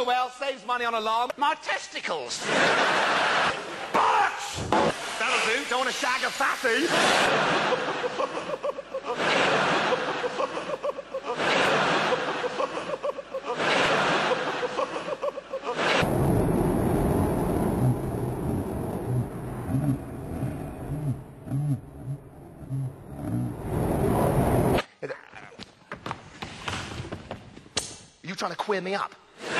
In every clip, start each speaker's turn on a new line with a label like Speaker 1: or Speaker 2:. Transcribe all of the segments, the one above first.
Speaker 1: Oh well, saves money on alarm.
Speaker 2: My testicles.
Speaker 1: Bollocks! That'll do. Don't want to shag a fatty. Trying to queer me up?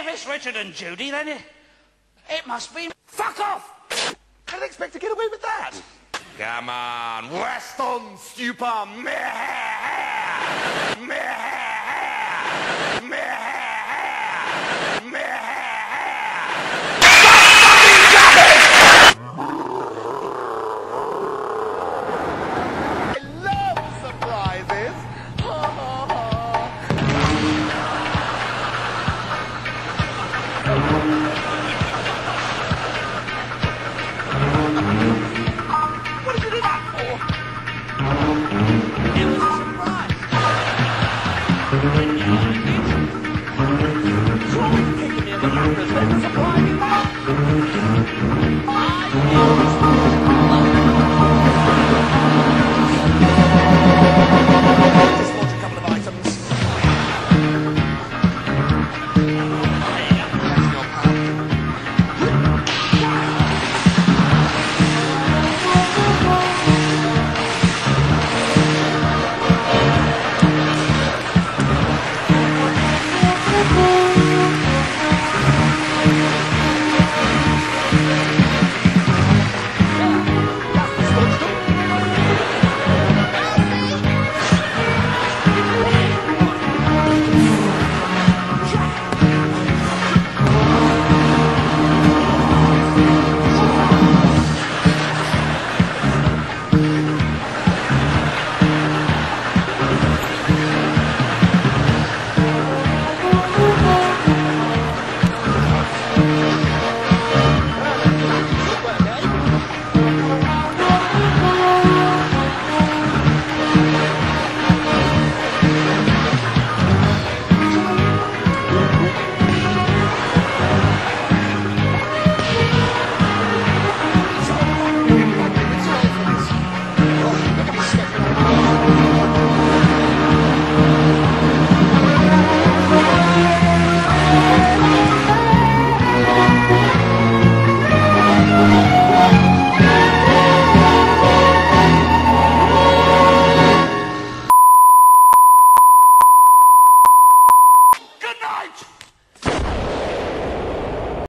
Speaker 2: If it's Richard and Judy, then it, it must be. Fuck off!
Speaker 1: How did they expect to get away with that? Come on, Weston, stupor,